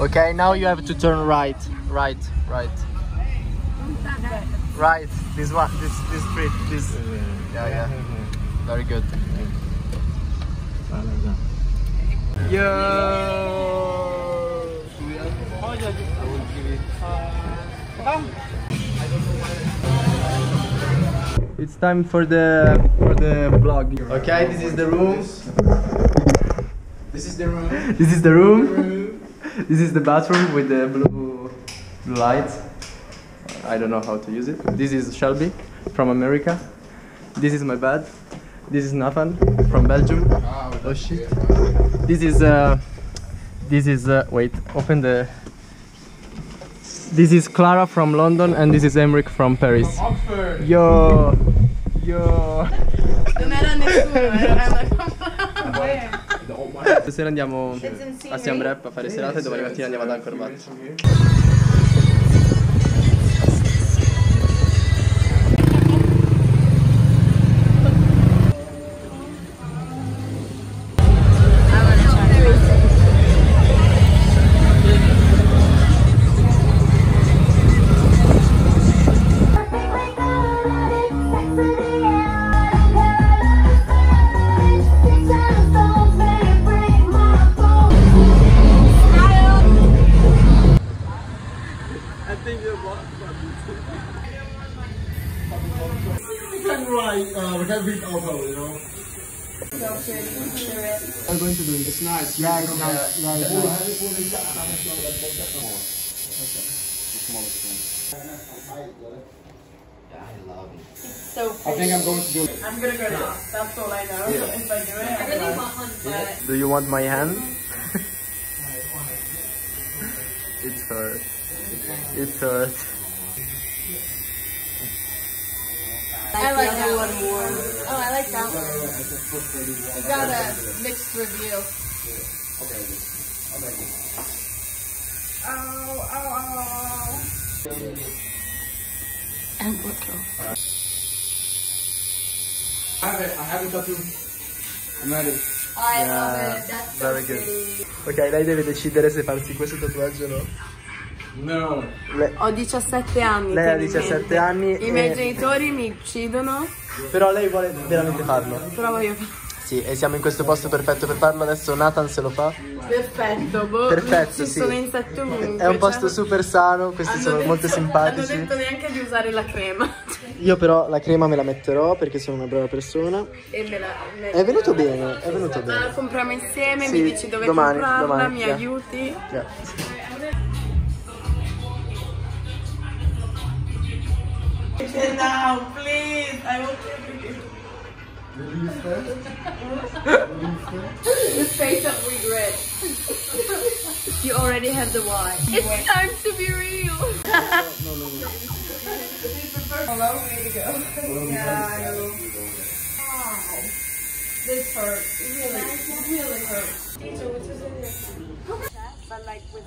Okay, now you have to turn right, right, right, right. This one, this this street, this. Yeah, yeah. Very good. Yo. It's time for the for the vlog. Okay, this is the room. This is the room. This is the room. This is the bathroom with the blue, blue light. I don't know how to use it. This is Shelby from America. This is my bed. This is Nathan from Belgium. Oh shit. This is uh this is uh wait, open the This is Clara from London and this is Aymeric from Paris. Oxford. Yo Yo Stasera andiamo a Siam Rap a fare serata e domani mattina andiamo ad Anchor Wat. We can write uh, heavy auto, you know. I'm going to do it. It's nice. Yeah, it's nice. Yeah, it's nice. So I think I'm going to do it. I'm gonna go now. That's all I know. If I do it, I really want one. Do you want my hand? it hurt. It hurt. Uh, I like that one more. Oh, I like that one. You got a mixed review. Oh, oh, oh. And what I have it. I have it tattoo. I'm ready. I Yeah, love it. That's so very good. pretty. Ok, lei deve decidere se farsi questo tatuaggio o no. No. Le- Ho 17 anni. Lei ha tieni in 17 mente. anni I miei e- genitori mi uccidono, Però lei vuole veramente farlo. però voglio fare. Sì, e siamo in questo posto perfetto per farlo. Adesso Nathan se lo fa. Perfetto, boh. Perfetto, ci sì. sono insetti ovunque. È un posto cioè, super sano, questi hanno sono detto- molto simpatici. Hanno detto neanche di usare la crema. Io però la crema me la metterò perché sono una brava persona. E me la. me- È venuto bene, è venuto Ma la bene. compriamo insieme, Sì, mi dici dove domani, comprarla, domani, mi yeah. aiuti. Yeah. Now, please, I will give you. the face of regret. you already have the why. It's time to be real. Hello, way to go. Yeah, I know. Wow. This hurts. Really, really hurts. But like with